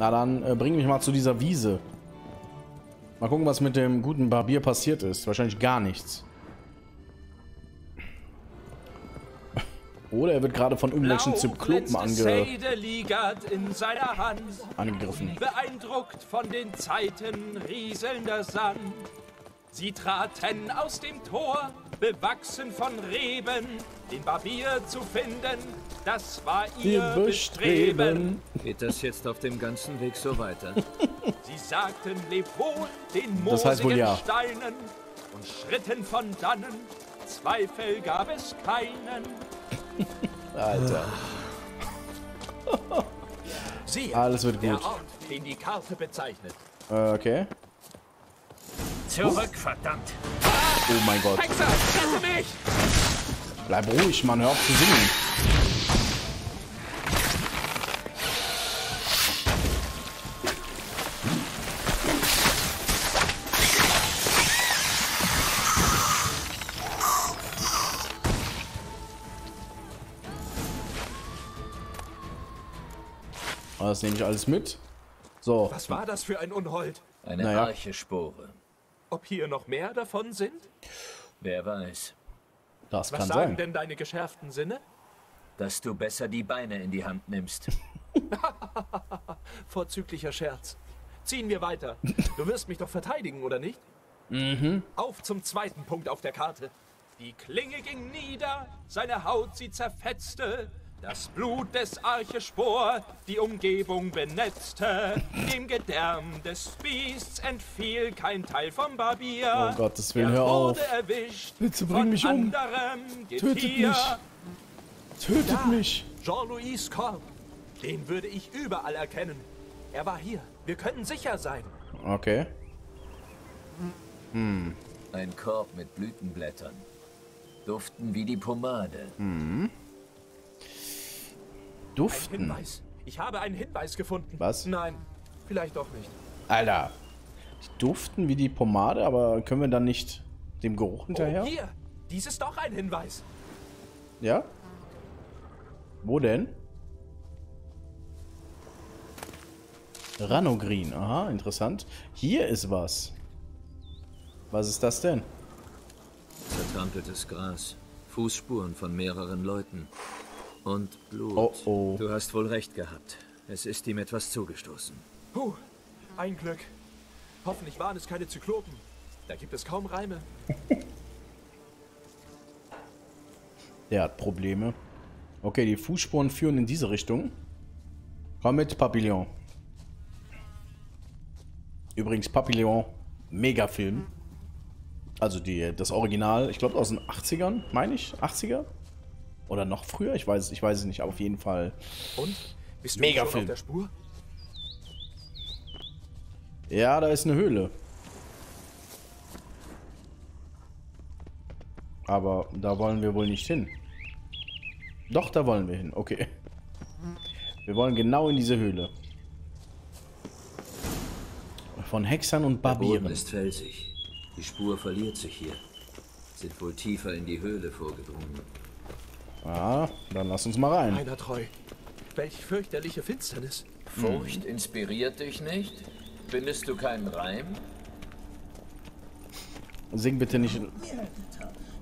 Na dann, äh, bring mich mal zu dieser Wiese. Mal gucken, was mit dem guten Barbier passiert ist. Wahrscheinlich gar nichts. Oder er wird gerade von irgendwelchen Zyklopen ange angegriffen. Beeindruckt von den Zeiten rieselnder Sand. Sie traten aus dem Tor, bewachsen von Reben, den Barbier zu finden, das war ihr Bestreben. Geht das jetzt auf dem ganzen Weg so weiter? Sie sagten, leb wohl den moosigen das heißt wohl ja. Steinen und schritten von dannen, Zweifel gab es keinen. Alter. Sie, Alles wird gut. Der Ort, den die Karte bezeichnet. Äh, okay. Zurück, verdammt! Oh mein Gott. Hexer, rette mich! Bleib ruhig, Mann. Hör auf zu singen. Das nehme ich alles mit. So. Was war das für ein Unhold? Eine Naja. Archespore. Ob hier noch mehr davon sind? Wer weiß, Das Was kann sagen sein. denn deine geschärften Sinne? dass du besser die Beine in die Hand nimmst. Vorzüglicher Scherz. Ziehen wir weiter. Du wirst mich doch verteidigen, oder nicht? Mhm. Auf zum zweiten Punkt auf der Karte. Die Klinge ging nieder, seine Haut sie zerfetzte. Das Blut des Archespor die Umgebung benetzte. Dem Gedärm des Biests entfiel kein Teil vom Barbier. Oh Gottes Willen, er hör auf. erwischt Bitte bring mich um. anderem Tötet mich. Tötet mich. Jean-Louis Korb. Den würde ich überall erkennen. Er war hier. Wir können sicher sein. Okay. Ein Korb mit Blütenblättern. Duften wie die Pomade. Duften. Hinweis. Ich habe einen Hinweis gefunden. Was? Nein, vielleicht doch nicht. Alter. Die duften wie die Pomade, aber können wir dann nicht dem Geruch hinterher? Oh, hier. Dies ist doch ein Hinweis. Ja? Wo denn? Ranogreen. Aha, interessant. Hier ist was. Was ist das denn? Zertrampeltes Gras. Fußspuren von mehreren Leuten. Und Blut. Oh, oh. Du hast wohl recht gehabt. Es ist ihm etwas zugestoßen. Puh, ein Glück. Hoffentlich waren es keine Zyklopen. Da gibt es kaum Reime. Der hat Probleme. Okay, die Fußspuren führen in diese Richtung. Komm mit, Papillon. Übrigens, Papillon, Megafilm. Also die, das Original, ich glaube aus den 80ern, meine ich? 80er? Oder noch früher? Ich weiß, ich weiß es nicht, aber auf jeden Fall. Und? Bist du Mega schon Film. auf der Spur? Ja, da ist eine Höhle. Aber da wollen wir wohl nicht hin. Doch, da wollen wir hin. Okay. Wir wollen genau in diese Höhle. Von Hexern und Der Boden Barbieren. ist felsig. Die Spur verliert sich hier. Sind wohl tiefer in die Höhle vorgedrungen. Ah, dann lass uns mal rein. Einer treu. Welch fürchterliche Finsternis. Furcht inspiriert dich nicht? Findest du keinen Reim? Sing bitte nicht.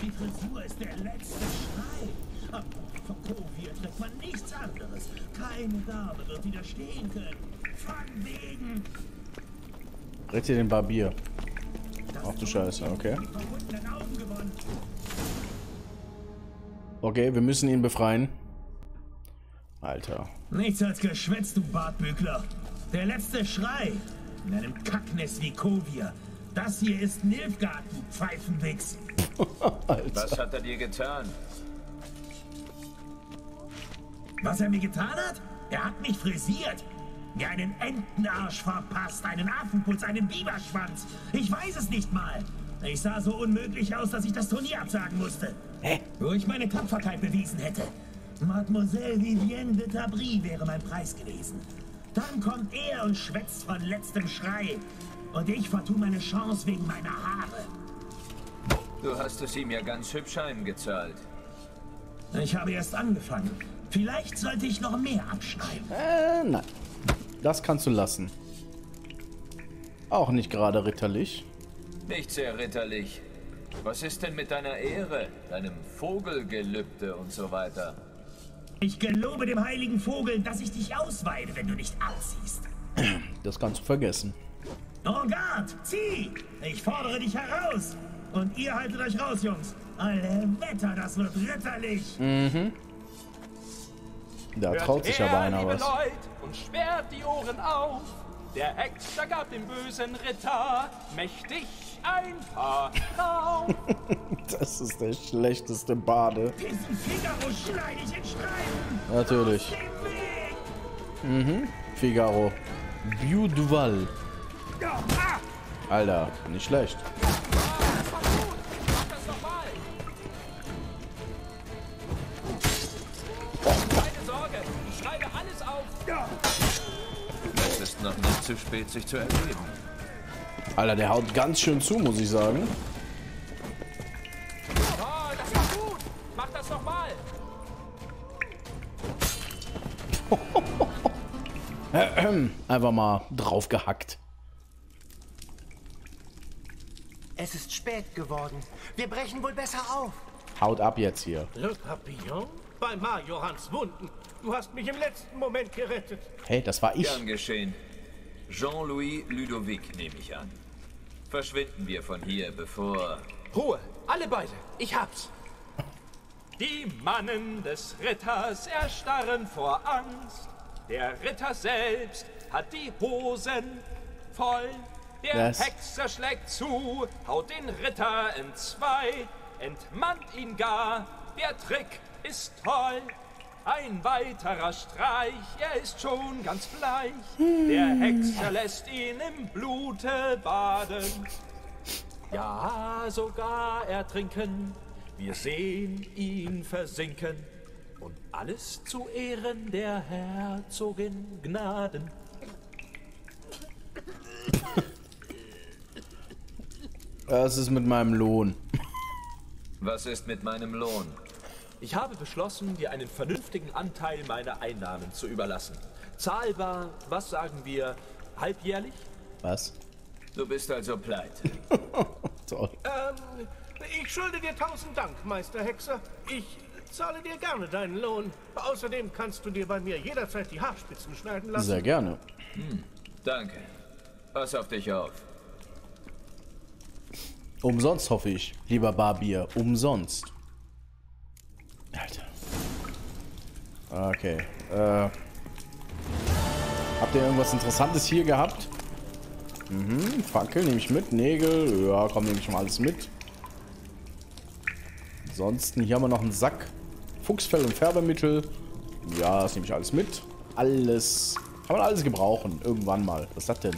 Die Frisur ist der letzte Schrei. Aber von Kovir trägt man nichts anderes. Keine Dame wird widerstehen können. Von wegen Rette den Barbier. Ach du Scheiße, okay. Okay, wir müssen ihn befreien. Alter. Nichts als Geschwätz, du Bartbügler. Der letzte Schrei. In einem Kacknest wie Kovir. Das hier ist Nilfgaard, du Pfeifenwichs. Was hat er dir getan? Was er mir getan hat? Er hat mich frisiert. Mir einen Entenarsch verpasst, einen Affenputz, einen Biberschwanz. Ich weiß es nicht mal. Ich sah so unmöglich aus, dass ich das Turnier absagen musste. Hä? Wo ich meine Tapferkeit bewiesen hätte. Mademoiselle Vivienne de Tabry wäre mein Preis gewesen. Dann kommt er und schwätzt von letztem Schrei. Und ich vertue meine Chance wegen meiner Haare. Du hast es ihm ja ganz hübsch heimgezahlt. Ich habe erst angefangen. Vielleicht sollte ich noch mehr abschneiden. Äh, nein. Das kannst du lassen. Auch nicht gerade ritterlich. Nicht sehr ritterlich. Was ist denn mit deiner Ehre, deinem Vogelgelübde und so weiter? Ich gelobe dem heiligen Vogel, dass ich dich ausweide, wenn du nicht ausziehst. Das kannst du vergessen. Orgard, zieh! Ich fordere dich heraus! Und ihr haltet euch raus, Jungs. Alle Wetter, das wird ritterlich. Da Hört traut sich her, aber einer liebe was. Leut, und sperrt die Ohren auf. Der Hexer gab dem bösen Ritter mächtig ein paar drauf. Das ist der schlechteste Bade. Diesen Figaro schneide ich in Streifen. Natürlich. Weg. Figaro. Biu Duval. Ah! Alter, nicht schlecht. Ist noch nicht zu spät, sich zu ergeben. Alter, der haut ganz schön zu, muss ich sagen. Oh, das war gut. Mach das nochmal. Einfach mal drauf gehackt. Es ist spät geworden. Wir brechen wohl besser auf. Haut ab jetzt hier. Le Papillon? Bei Majorans Wunden. Du hast mich im letzten Moment gerettet. Hey, das war ich. Gern geschehen. Jean-Louis Ludovic nehme ich an. Verschwinden wir von hier, bevor... Ruhe, alle beide. Ich hab's. Die Mannen des Ritters erstarren vor Angst. Der Ritter selbst hat die Hosen voll. Der Was? Hexer schlägt zu, haut den Ritter in zwei, entmannt ihn gar. Der Trick ist toll. Ein weiterer Streich, er ist schon ganz bleich. Der Hexer lässt ihn im Blute baden. Ja, sogar ertrinken. Wir sehen ihn versinken. Und alles zu Ehren der Herzogin Gnaden. Was ist mit meinem Lohn? Was ist mit meinem Lohn? Ich habe beschlossen, dir einen vernünftigen Anteil meiner Einnahmen zu überlassen. Zahlbar, was sagen wir, halbjährlich? Was? Du bist also pleite. Toll. Ähm, ich schulde dir tausend Dank, Meister Hexer. Ich zahle dir gerne deinen Lohn. Außerdem kannst du dir bei mir jederzeit die Haarspitzen schneiden lassen. Sehr gerne. Danke. Pass auf dich auf. Umsonst hoffe ich, lieber Barbier. Umsonst. Alter. Okay. Äh. Habt ihr irgendwas Interessantes hier gehabt? Mhm. Fackel nehme ich mit. Nägel. Ja, komm, nehme ich mal alles mit. Ansonsten, hier haben wir noch einen Sack. Fuchsfell und Färbemittel. Ja, das nehme ich alles mit. Alles. Kann man alles gebrauchen. Irgendwann mal. Was ist das denn?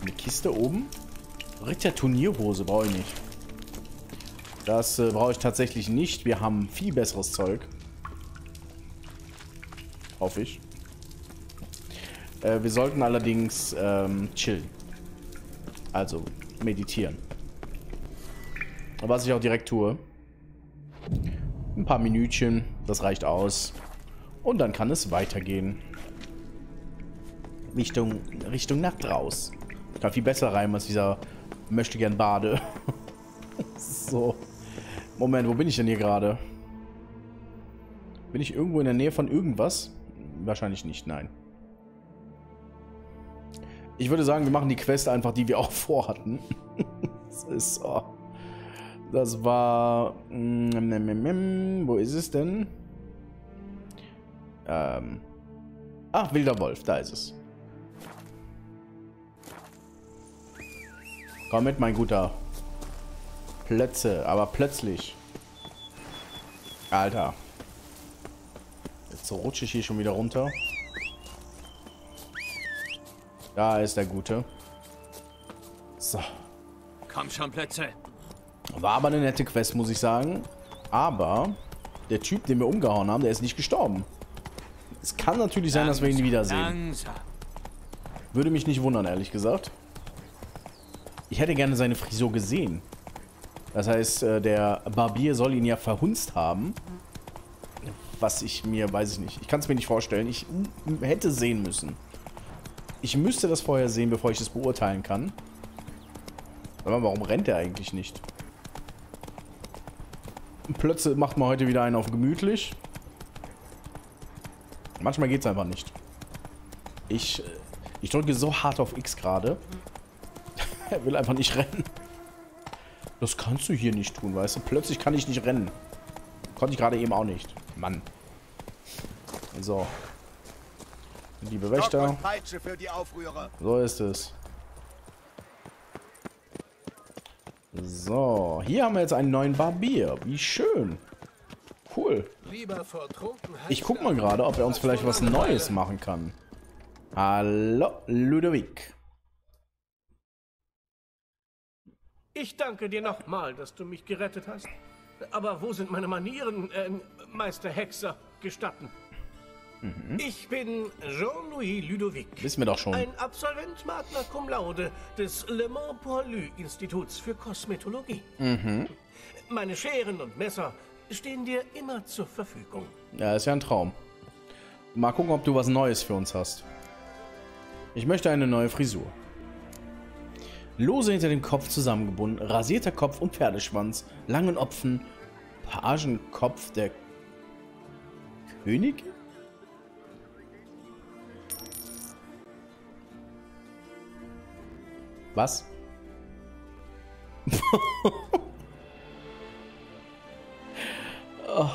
Eine Kiste oben? Ritter Turnierhose brauche ich nicht. Das äh, brauche ich tatsächlich nicht. Wir haben viel besseres Zeug. Hoffe ich. Äh, wir sollten allerdings ähm, chillen. Also meditieren. Was ich auch direkt tue. Ein paar Minütchen, das reicht aus. Und dann kann es weitergehen. Richtung, Richtung Nacht raus. Ich kann viel besser reimen als dieser möchte gern Bade. so. Moment, wo bin ich denn hier gerade? Bin ich irgendwo in der Nähe von irgendwas? Wahrscheinlich nicht, nein. Ich würde sagen, wir machen die Quest einfach, die wir auch vorhatten. das ist so. Das war... mm, Wo ist es denn? Ähm... Ach, Wilder Wolf, da ist es. Komm mit, mein Guter. Plötze, aber plötzlich. Alter. Jetzt rutsche ich hier schon wieder runter. Da ist der Gute. So. Komm schon, Plätze. War aber eine nette Quest, muss ich sagen. Aber der Typ, den wir umgehauen haben, der ist nicht gestorben. Es kann natürlich sein, dass wir ihn wiedersehen. Würde mich nicht wundern, ehrlich gesagt. Ich hätte gerne seine Frisur gesehen. Das heißt, äh, der Barbier soll ihn ja verhunzt haben. Was ich mir, weiß ich nicht. Ich kann es mir nicht vorstellen. Ich hätte sehen müssen. ich müsste das vorher sehen, bevor ich das beurteilen kann. Aber warum rennt er eigentlich nicht? Plötzlich macht man heute wieder einen auf gemütlich. Manchmal geht es einfach nicht. Ich, äh, ich drücke so hart auf X gerade. er will einfach nicht rennen. Das kannst du hier nicht tun, weißt du? Plötzlich kann ich nicht rennen. Konnte ich gerade eben auch nicht. Mann. So. Liebe Wächter. So ist es. So, hier haben wir jetzt einen neuen Barbier. Wie schön. Cool. Ich guck mal gerade, ob er uns vielleicht was Neues machen kann. Hallo, Ludovic. Ich danke dir nochmal, dass du mich gerettet hast. Aber wo sind meine Manieren, äh, Meister Hexer? Gestatten. Mhm. Ich bin Jean-Louis Ludovic. Wissen wir doch schon. Ein Absolvent Magna Cum Laude des Le Mans Poilu Instituts für Kosmetologie. Mhm. Meine Scheren und Messer stehen dir immer zur Verfügung. Ja, ist ja ein Traum. Mal gucken, ob du was Neues für uns hast. Ich möchte eine neue Frisur. Lose hinter dem Kopf zusammengebunden, rasierter Kopf und Pferdeschwanz, langen Opfen, Pagenkopf der Königin? Was? oh,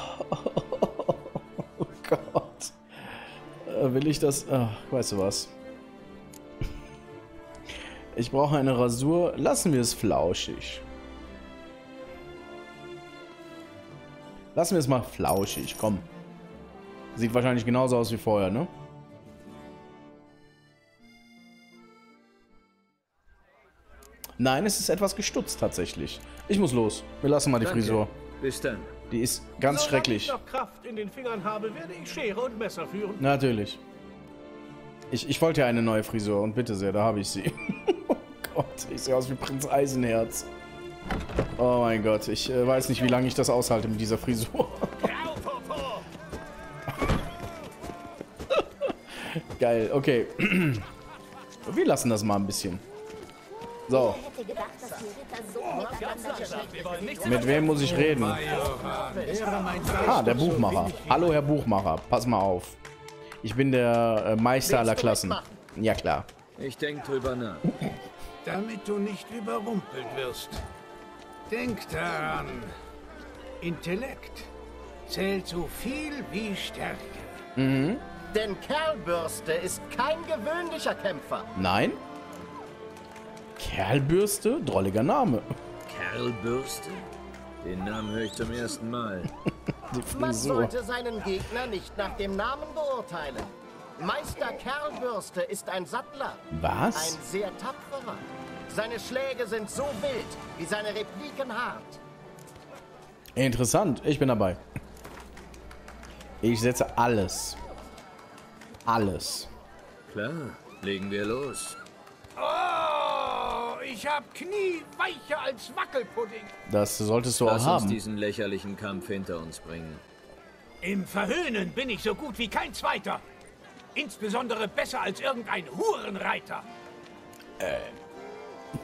Gott. Äh, will ich das? Oh, weißt du was? Ich brauche eine Rasur. Lassen wir es flauschig. Lassen wir es mal flauschig. Komm. Sieht wahrscheinlich genauso aus wie vorher, ne? Nein, es ist etwas gestutzt tatsächlich. Ich muss los. Wir lassen mal die Danke. Frisur. Bis dann. Die ist ganz Solange schrecklich. ich noch Kraft in den Fingern habe, werde ich Schere und Messer führen. Natürlich. Ich, ich wollte ja eine neue Frisur und bitte sehr, da habe ich sie. ich sehe aus wie Prinz Eisenherz. Oh mein Gott, ich äh, weiß nicht, wie lange ich das aushalte mit dieser Frisur. Geil, okay. Wir lassen das mal ein bisschen. So. Mit wem muss ich reden? Ah, der Buchmacher. Hallo, Herr Buchmacher. Pass mal auf. Ich bin der äh, Meister aller Klassen. Ja, klar. Ich denke drüber nach. Damit du nicht überrumpelt wirst. Denk daran. Intellekt zählt so viel wie Stärke. Mhm. Denn Kerlbürste ist kein gewöhnlicher Kämpfer. Nein? Kerlbürste? Drolliger Name. Kerlbürste? Den Namen höre ich zum ersten Mal. Man sollte seinen Gegner nicht nach dem Namen beurteilen. Meister Kerlbürste ist ein Sattler. Was? Ein sehr tapferer. Seine Schläge sind so wild, wie seine Repliken hart. Interessant, ich bin dabei. Ich setze alles. Alles. Klar, legen wir los. Ich hab Knie weicher als Wackelpudding. Das solltest du Lass auch haben. uns diesen lächerlichen Kampf hinter uns bringen. Im Verhöhnen bin ich so gut wie kein Zweiter. Insbesondere besser als irgendein Hurenreiter. Äh,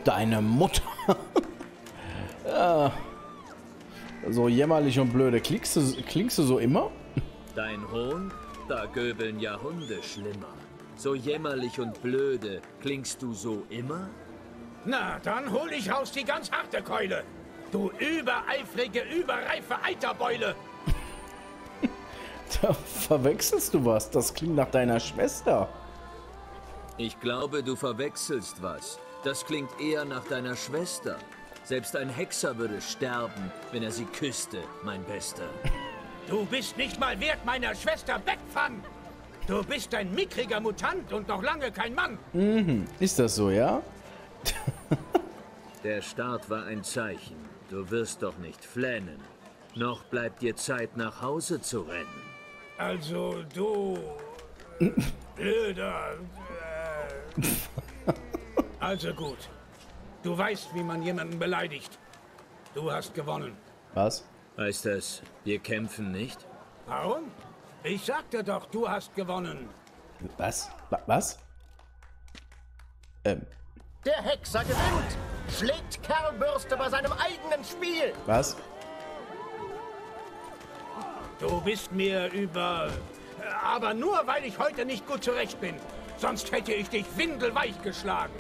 deine Mutter. ja. So jämmerlich und blöde. Klingst du, klingst du so immer? Dein Hohn? Da göbeln ja Hunde schlimmer. So jämmerlich und blöde. Klingst du so immer? Na, dann hol ich raus die ganz harte Keule. Du übereifrige, überreife Eiterbeule. da verwechselst du was. Das klingt nach deiner Schwester. Ich glaube, du verwechselst was. Das klingt eher nach deiner Schwester. Selbst ein Hexer würde sterben, wenn er sie küsste, mein Bester. Du bist nicht mal wert, meiner Schwester wegfangen. Du bist ein mickriger Mutant und noch lange kein Mann. Mhm. Ist das so, ja? Der Start war ein Zeichen. Du wirst doch nicht flennen. Noch bleibt dir Zeit, nach Hause zu rennen. Also, du... blöder... Äh, also gut. Du weißt, wie man jemanden beleidigt. Du hast gewonnen. Was? Heißt das, wir kämpfen nicht? Warum? Ich sagte doch, du hast gewonnen. Was? Was? Ähm, Der Hexer gewinnt. Schlägt Kerlbürste bei seinem eigenen Spiel. was? Du bist mir über... Aber nur, weil ich heute nicht gut zurecht bin. Sonst hätte ich dich windelweich geschlagen.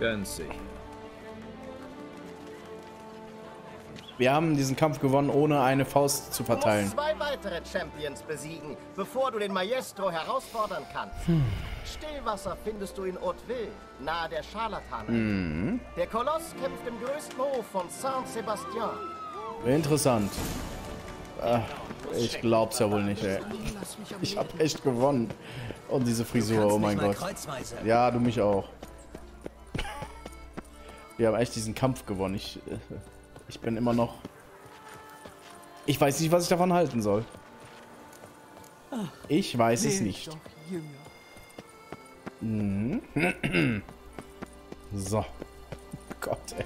Ganz sicher. Wir haben diesen Kampf gewonnen, ohne eine Faust zu Du musst verteilen. zwei weitere Champions besiegen, bevor du den Maestro herausfordern kannst. Stillwasser findest du in Hauteville, nahe der Scharlatan. Der Koloss kämpft im größten Hof von Saint-Sébastien. Interessant. Ach, ich glaub's ja wohl nicht, ey. Ich hab echt gewonnen. Und diese Frisur, oh mein Gott. Ja, du mich auch. Wir haben echt diesen Kampf gewonnen. Ich, äh, ich bin immer noch... Ich weiß nicht, was ich davon halten soll. Ich weiß es nicht. Mhm. So. Gott, ey.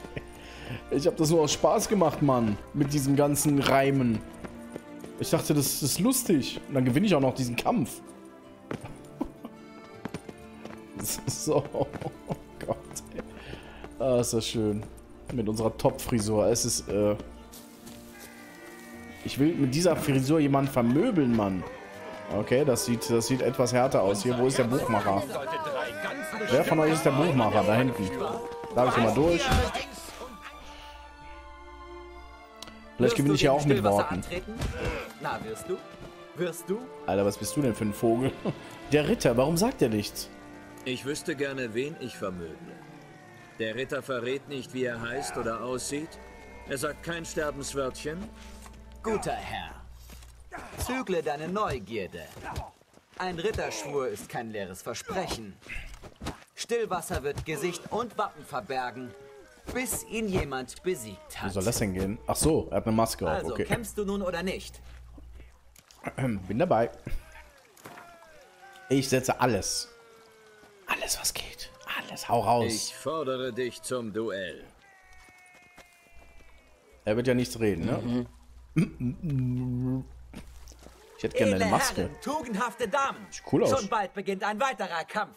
Ich habe das nur aus Spaß gemacht, Mann. Mit diesem ganzen Reimen. Ich dachte, das ist lustig. Und dann gewinne ich auch noch diesen Kampf. So. Ah, ist das schön. Mit unserer Top-Frisur. Es ist, äh... Ich will mit dieser Frisur jemanden vermöbeln, Mann. Okay, das sieht, das sieht etwas härter aus. Hier, wo ist der Buchmacher? Wer von euch ist der Buchmacher? Da hinten. Darf ich mal durch? Vielleicht gewinne ich ja auch mit Worten. Na, wirst du? Wirst du? Alter, was bist du denn für ein Vogel? Der Ritter, warum sagt er nichts? Ich wüsste gerne, wen ich vermöble. Der Ritter verrät nicht, wie er heißt oder aussieht. Er sagt kein Sterbenswörtchen. Guter Herr. Zügle deine Neugierde. Ein Ritterschwur ist kein leeres Versprechen. Stillwasser wird Gesicht und Wappen verbergen, bis ihn jemand besiegt hat. soll das denn gehen? Ach so, er hat eine Maske auf. Also, Okay. kämpfst du nun oder nicht? Bin dabei. Ich setze alles. Alles, was geht. Alles, hau raus. Ich fordere dich zum Duell. Er wird ja nichts reden, ne? Ich hätte gerne eine Maske. Herren, tugendhafte Damen. Sieht cool aus. Schon bald beginnt ein weiterer Kampf.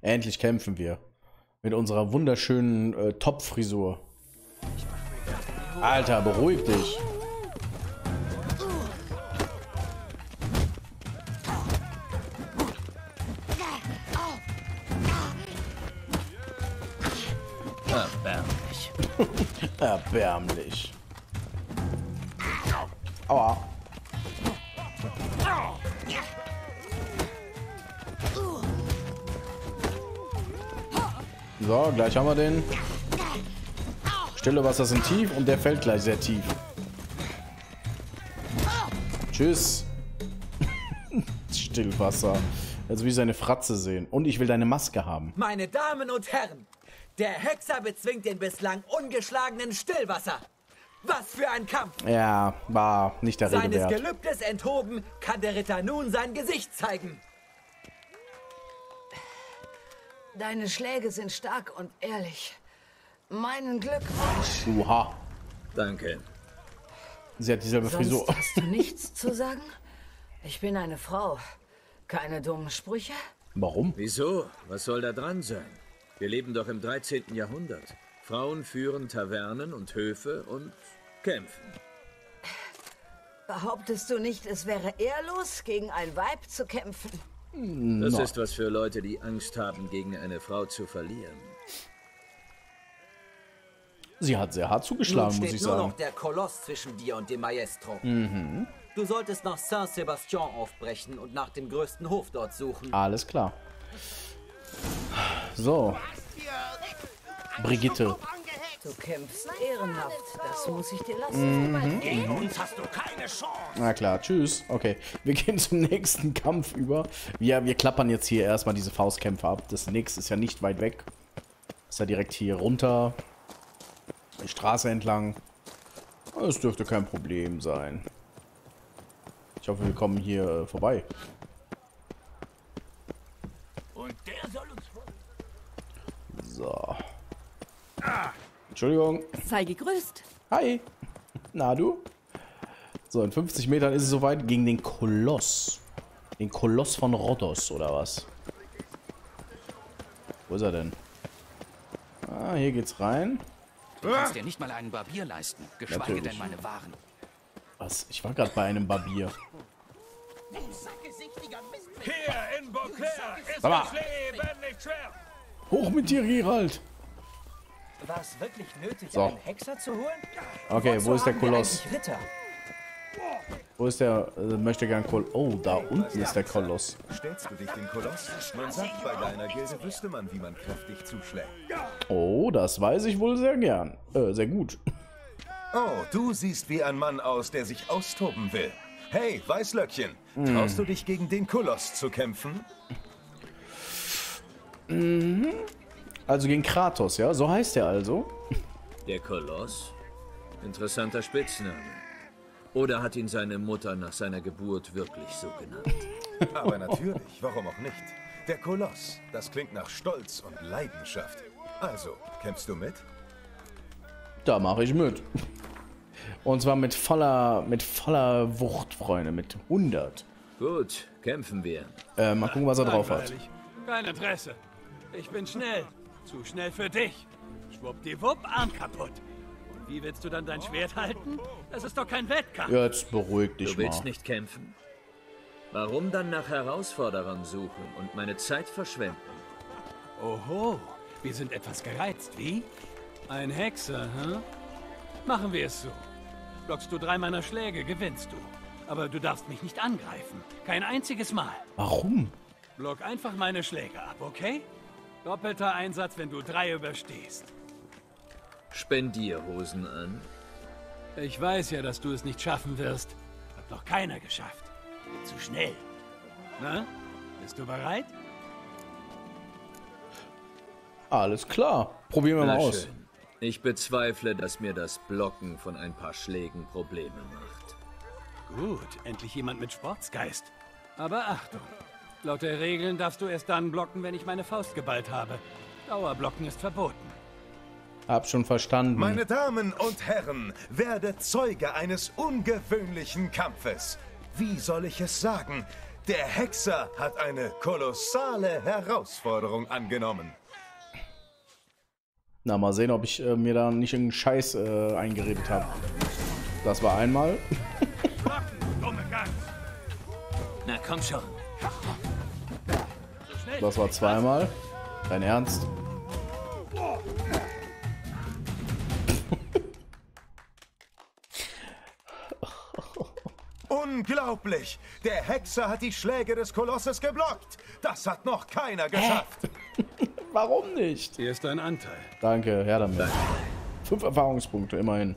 Endlich kämpfen wir. Mit unserer wunderschönen äh, Top-Frisur. Alter, beruhig dich. Erbärmlich. Aua. So, gleich haben wir den. Stille Wasser sind tief und der fällt gleich sehr tief. Tschüss. Stillwasser. Will ich seine Fratze sehen. Und ich will deine Maske haben. Meine Damen und Herren, der Hexer bezwingt den bislang ungeschlagenen Stillwasser. Was für ein Kampf! Ja, war nicht der Rede Seines wert. Gelübdes enthoben, kann der Ritter nun sein Gesicht zeigen. Deine Schläge sind stark und ehrlich. Meinen Glückwunsch. Oha. Danke. Sie hat dieselbe Frisur. Sonst hast du nichts zu sagen? Ich bin eine Frau. Keine dummen Sprüche? Warum? Wieso? Was soll da dran sein? Wir leben doch im 13. Jahrhundert. Frauen führen Tavernen und Höfe und kämpfen. Behauptest du nicht, es wäre ehrlos, gegen ein Weib zu kämpfen? Das ist was für Leute, die Angst haben, gegen eine Frau zu verlieren. Sie hat sehr hart Nun zugeschlagen, muss steht ich nur sagen. noch der Koloss zwischen dir und dem Maestro. Mhm. Du solltest nach Saint-Sébastien aufbrechen und nach dem größten Hof dort suchen. Alles klar. So. Brigitte. Du kämpfst ehrenhaft, das muss ich dir lassen. Gegen uns hast du keine Chance. Na klar, tschüss. Okay, wir gehen zum nächsten Kampf über. Wir, wir klappern jetzt hier erstmal diese Faustkämpfe ab. Das nächste ist ja nicht weit weg. Ist ja direkt hier runter. Die Straße entlang. Es dürfte kein Problem sein. Ich hoffe, wir kommen hier äh, vorbei. Und der soll uns... So. Entschuldigung. Sei gegrüßt. Hi. Na du? So, in 50 Metern ist es soweit gegen den Koloss. Den Koloss von Rhodos, oder was? Wo ist er denn? Ah, hier geht's rein. Du kannst dir nicht mal einen Barbier leisten, geschweige Natürlich. denn meine Waren. Was? Ich war gerade bei einem Barbier. Hier in Beauclair ist Sag mal. das Leben nicht schwer. Hoch mit dir, Gerald. War es wirklich nötig, So. einen Hexer zu holen? Okay, wo ist der Koloss? Wo ist der, äh, möchte gern Koloss? Oh, da unten ist der Koloss. Stellst du dich dem Koloss? Man sagt, bei deiner Gilde wüsste man, wie man kräftig zuschlägt. Oh, das weiß ich wohl sehr gern. Äh, sehr gut. Oh, du siehst wie ein Mann aus, der sich austoben will. Hey, Weißlöckchen, traust du dich gegen den Koloss zu kämpfen? Also gegen Kratos, ja? So heißt er also. Der Koloss? Interessanter Spitzname. Oder hat ihn seine Mutter nach seiner Geburt wirklich so genannt? Aber natürlich, warum auch nicht? Der Koloss, das klingt nach Stolz und Leidenschaft. Also, kämpfst du mit? Da mache ich mit. Und zwar mit voller, mit voller Wucht, Freunde. Mit 100. Gut, kämpfen wir. Äh, mal gucken, was er drauf hat. Kein Interesse. Ich bin schnell. Zu schnell für dich. Schwuppdiwupp, Arm kaputt. Und wie willst du dann dein Schwert halten? Das ist doch kein Wettkampf. Jetzt beruhig dich Du willst mal. nicht kämpfen? Warum dann nach Herausforderern suchen und meine Zeit verschwenden? Oho, wir sind etwas gereizt, wie? Ein Hexer, hä? Machen wir es so. Blockst du drei meiner Schläge, gewinnst du. Aber du darfst mich nicht angreifen. Kein einziges Mal. Warum? Block einfach meine Schläge ab, okay? Doppelter Einsatz, wenn du drei überstehst. Spendierhosen an. Ich weiß ja, dass du es nicht schaffen wirst. Hat noch keiner geschafft. Zu schnell. Na? Bist du bereit? Alles klar. Probieren wir mal Na aus. schön. Ich bezweifle, dass mir das Blocken von ein paar Schlägen Probleme macht. Gut, endlich jemand mit Sportsgeist. Aber Achtung. Laut der Regeln darfst du erst dann blocken, wenn ich meine Faust geballt habe. Dauerblocken ist verboten. Hab schon verstanden. Meine Damen und Herren, werde Zeuge eines ungewöhnlichen Kampfes. Wie soll ich es sagen? Der Hexer hat eine kolossale Herausforderung angenommen. Na, mal sehen, ob ich äh, mir da nicht irgendeinen Scheiß äh, eingeredet habe. Das war einmal. Na komm schon. Das war zweimal. Dein Ernst? Unglaublich! Der Hexer hat die Schläge des Kolosses geblockt. Das hat noch keiner geschafft. Warum nicht? Hier ist dein Anteil. Danke, her damit. Fünf Erfahrungspunkte, immerhin.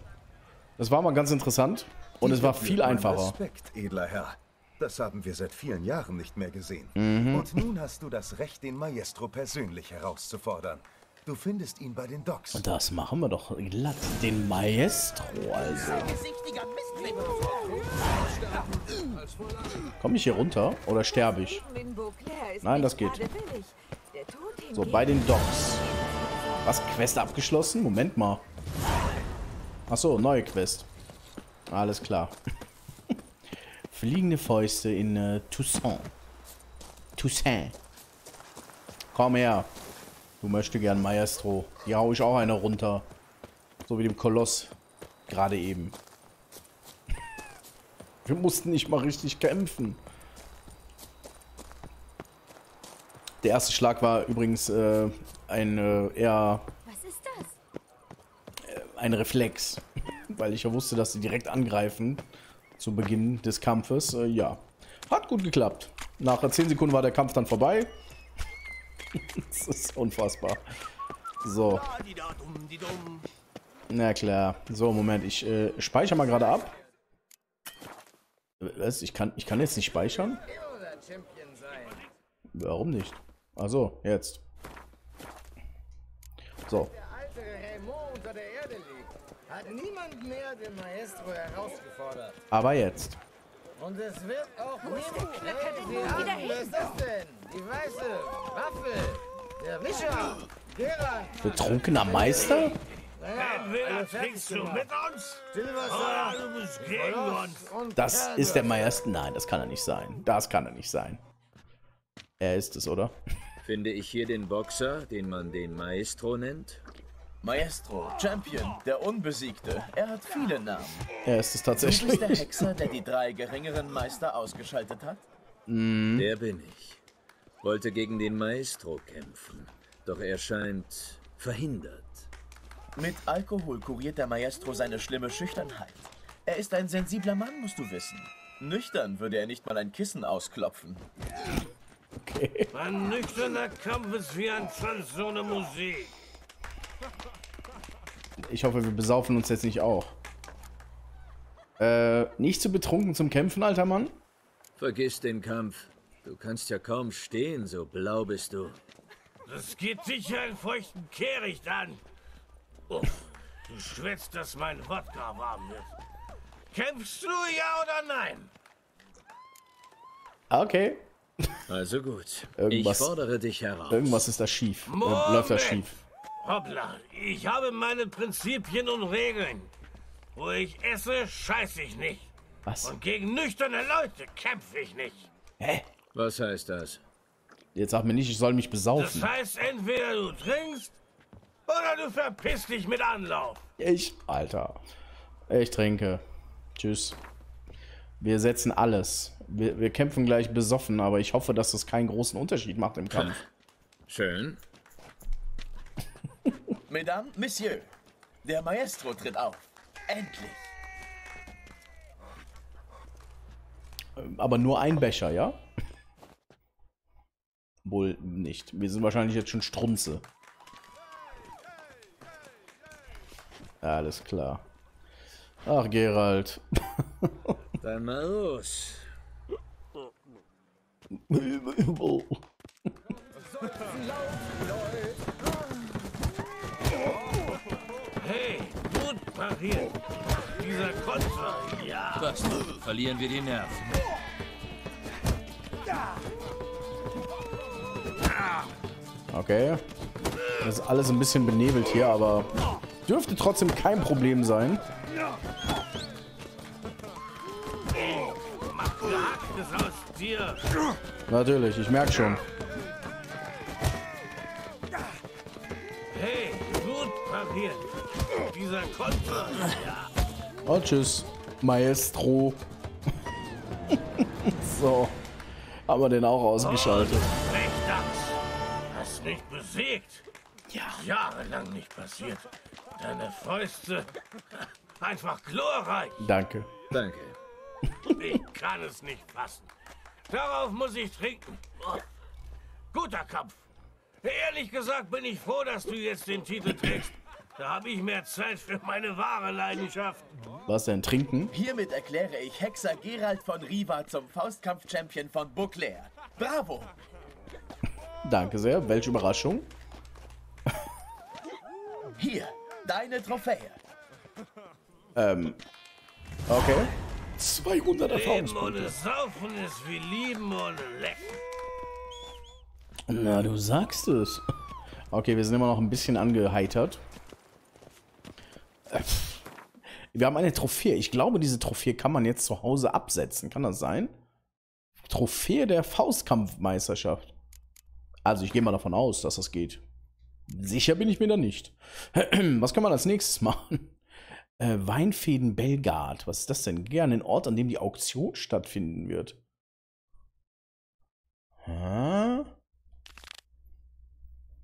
Das war mal ganz interessant. Und es war viel einfacher. Respekt, edler Herr. Das haben wir seit vielen Jahren nicht mehr gesehen. Mhm. Und nun hast du das Recht, den Maestro persönlich herauszufordern. Du findest ihn bei den Docks. Und das machen wir doch glatt. Den Maestro, also. Komme ich hier runter oder sterbe ich? Nein, das geht. So, bei den Docks. Was? Quest abgeschlossen? Moment mal. Achso, neue Quest. Alles klar. Fliegende Fäuste in äh, Toussaint. Toussaint. Komm her. Du möchtest gern Maestro. Hier hau ich auch eine runter. So wie dem Koloss. Gerade eben. Wir mussten nicht mal richtig kämpfen. Der erste Schlag war übrigens äh, ein äh, eher Was ist das? ein Reflex, weil ich ja wusste, dass sie direkt angreifen zu Beginn des Kampfes. Äh, ja, hat gut geklappt. Nach 10 Sekunden war der Kampf dann vorbei. das ist unfassbar. So. Na klar. So, Moment, ich äh, speichere mal gerade ab. Was? Ich kann, ich kann jetzt nicht speichern? Warum nicht? Also, jetzt. So. Hat niemand mehr den Maestro herausgefordert. Aber jetzt. Und es wird auch niemand... Wer ist das denn? Die weiße Waffe. Der Wischer. Gerand. Betrunkener Meister? Naja, alle fertig du gemacht. mit uns? Stillwasser. du bist gegen uns. Und Das ist der Meister. Nein, das kann er nicht sein. Das kann er nicht sein. Er ist es, oder? Finde ich hier den Boxer, den man den Maestro nennt? Maestro, Champion, der Unbesiegte. Er hat viele Namen. Er ist es Du bist tatsächlich. der Hexer, der die drei geringeren Meister ausgeschaltet hat? Mhm. Der bin ich. Wollte gegen den Maestro kämpfen. Doch er scheint verhindert. Mit Alkohol kuriert der Maestro seine schlimme Schüchternheit. Er ist ein sensibler Mann, musst du wissen. Nüchtern würde er nicht mal ein Kissen ausklopfen. Ein nüchterner Kampf ist wie ein Tanz ohne Musik. Ich hoffe, wir besaufen uns jetzt nicht auch. Äh, nicht zu betrunken zum Kämpfen, alter Mann? Vergiss den Kampf. Du kannst ja kaum stehen, so blau bist du. Das geht sicher einen feuchten Kehricht an. Uff, du schwätzt, dass mein Wodka warm wird. Kämpfst du, ja oder nein? Okay. Also gut. Irgendwas- Ich fordere dich heraus. Irgendwas ist da schief. Äh, läuft da schief. Hoppla, ich habe meine Prinzipien und Regeln. Wo ich esse, scheiß ich nicht. Was? Und gegen nüchterne Leute kämpfe ich nicht. Hä? Was heißt das? Jetzt sag mir nicht, ich soll mich Das besaufen. heißt, entweder du trinkst oder du verpisst dich mit Anlauf. Ich, Alter. Ich trinke. Tschüss. Wir setzen alles. Wir, wir kämpfen gleich besoffen, aber ich hoffe, dass das keinen großen Unterschied macht im Kampf. Schön. Mesdames, Messieurs, der Maestro tritt auf. Endlich. Aber nur ein Becher, ja? Wohl nicht. Wir sind wahrscheinlich jetzt schon Strunze. Alles klar. Ach, Gerald. Dann mal los. Hey, gut pariert. Dieser Konter, ja. Was? Verlieren wir die Nerven. Okay. Das ist alles ein bisschen benebelt hier, aber dürfte trotzdem kein Problem sein. Mach Gehacktes aus dir. Natürlich, ich merke schon. Dieser Konter, ja. Oh, tschüss, Maestro. so. Haben wir den auch ausgeschaltet. Rechdachs. Hast nicht besiegt. Ja. Jahrelang nicht passiert. Deine Fäuste. Einfach glorreich. Danke. Danke. Ich kann es nicht fassen. Darauf muss ich trinken. Oh. Guter Kampf. Ehrlich gesagt bin ich froh, dass du jetzt den Titel trägst. Da habe ich mehr Zeit für meine wahre Leidenschaft. Was denn? Trinken? Hiermit erkläre ich Hexer Gerald von Riva zum Faustkampf-Champion von Beauclair. Bravo! Danke sehr. Welche Überraschung. Hier, deine Trophäe. Ähm. Okay. 200 Leben Erfahrungspunkte. ohne Saufen ist wie Lieben ohne Lecken. Na, du sagst es. Okay, wir sind immer noch ein bisschen angeheitert. Wir haben eine Trophäe. Ich glaube, diese Trophäe kann man jetzt zu Hause absetzen. Kann das sein? Trophäe der Faustkampfmeisterschaft. Also ich gehe mal davon aus, dass das geht. Sicher bin ich mir da nicht. Was kann man als nächstes machen? Äh, Weinfäden Belgard. Was ist das denn? Geh an den Ort, an dem die Auktion stattfinden wird. Hä?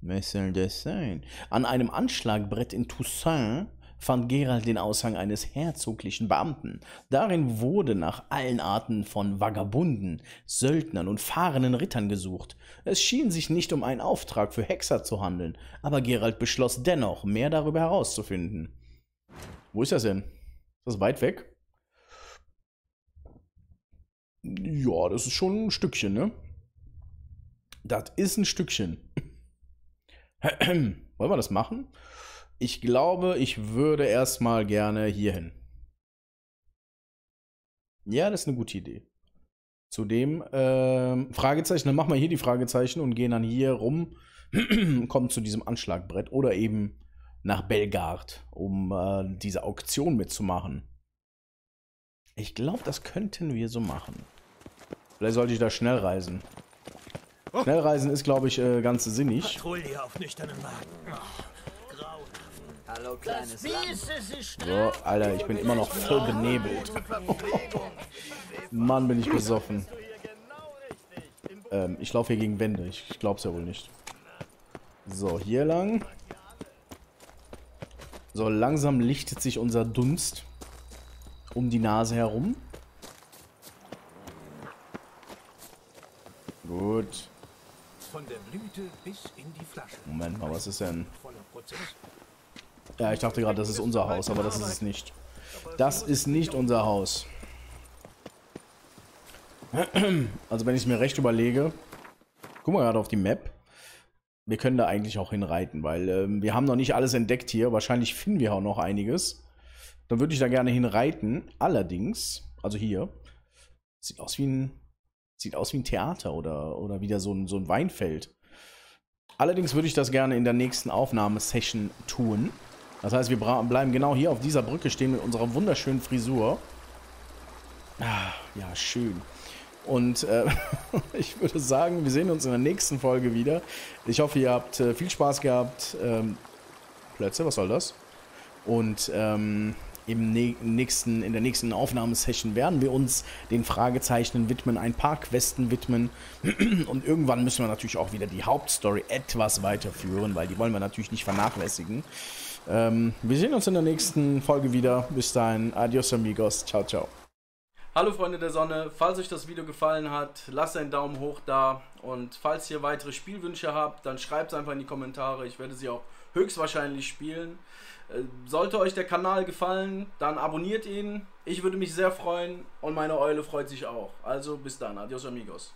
Was soll das sein? An einem Anschlagbrett in Toussaint fand Gerald den Aushang eines herzoglichen Beamten. Darin wurde nach allen Arten von Vagabunden, Söldnern und fahrenden Rittern gesucht. Es schien sich nicht um einen Auftrag für Hexer zu handeln, aber Gerald beschloss dennoch, mehr darüber herauszufinden. Wo ist das denn? Ist das weit weg? Ja, das ist schon ein Stückchen, ne? Das ist ein Stückchen. Wollen wir das machen? Ich glaube, ich würde erstmal gerne hierhin. Ja, das ist eine gute Idee. Zudem, ähm, Fragezeichen, dann machen wir hier die Fragezeichen und gehen dann hier rum, kommen zu diesem Anschlagbrett oder eben nach Belgard, um äh, diese Auktion mitzumachen. Ich glaube, das könnten wir so machen. Vielleicht sollte ich da schnell reisen. Schnellreisen ist, glaube ich, äh, ganz sinnig. Patrouille auf nüchternen Wagen. Hallo, kleines So, Alter, ich bin immer noch voll benebelt. Mann, bin ich besoffen. Ähm, ich laufe hier gegen Wände. Ich, ich glaub's ja wohl nicht. So, hier lang. So, langsam lichtet sich unser Dunst um die Nase herum. Gut. Von der Blüte bis in die Flasche. Moment mal, was ist denn? Ja, ich dachte gerade, das ist unser Haus, aber das ist es nicht. Das ist nicht unser Haus. Also wenn ich es mir recht überlege, guck mal gerade auf die Map. Wir können da eigentlich auch hinreiten, weil ähm, wir haben noch nicht alles entdeckt hier. Wahrscheinlich finden wir auch noch einiges. Dann würde ich da gerne hinreiten. Allerdings, also hier, sieht aus wie ein, sieht aus wie ein Theater oder, oder wieder so ein, so ein Weinfeld. Allerdings würde ich das gerne in der nächsten Aufnahmesession tun. Das heißt, wir bleiben genau hier auf dieser Brücke stehen mit unserer wunderschönen Frisur. Ah, ja, schön. Und äh, ich würde sagen, wir sehen uns in der nächsten Folge wieder. Ich hoffe, ihr habt äh, viel Spaß gehabt. Ähm, Plötze, was soll das? Und ähm, im nächsten, in der nächsten Aufnahmesession werden wir uns den Fragezeichen widmen, ein paar Questen widmen. Und irgendwann müssen wir natürlich auch wieder die Hauptstory etwas weiterführen, weil die wollen wir natürlich nicht vernachlässigen. Ähm, wir sehen uns in der nächsten Folge wieder. Bis dahin, adios amigos, ciao, ciao. Hallo Freunde der Sonne, falls euch das Video gefallen hat, lasst einen Daumen hoch da und falls ihr weitere Spielwünsche habt, dann schreibt es einfach in die Kommentare, ich werde sie auch höchstwahrscheinlich spielen. Äh, sollte euch der Kanal gefallen, dann abonniert ihn, ich würde mich sehr freuen und meine Eule freut sich auch. Also bis dann, adios amigos.